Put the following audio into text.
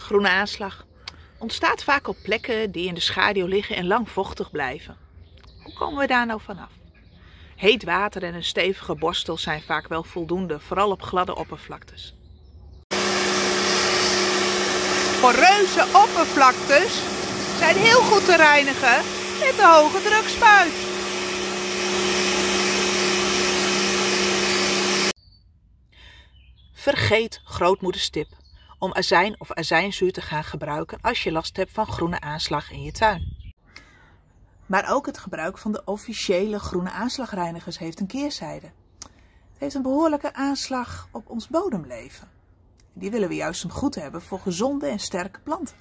Groene aanslag ontstaat vaak op plekken die in de schaduw liggen en lang vochtig blijven. Hoe komen we daar nou vanaf? Heet water en een stevige borstel zijn vaak wel voldoende, vooral op gladde oppervlaktes. Poreuze oppervlaktes zijn heel goed te reinigen met de hoge drukspuit. Vergeet grootmoederstip om azijn of azijnzuur te gaan gebruiken als je last hebt van groene aanslag in je tuin. Maar ook het gebruik van de officiële groene aanslagreinigers heeft een keerzijde. Het heeft een behoorlijke aanslag op ons bodemleven. Die willen we juist goed hebben voor gezonde en sterke planten.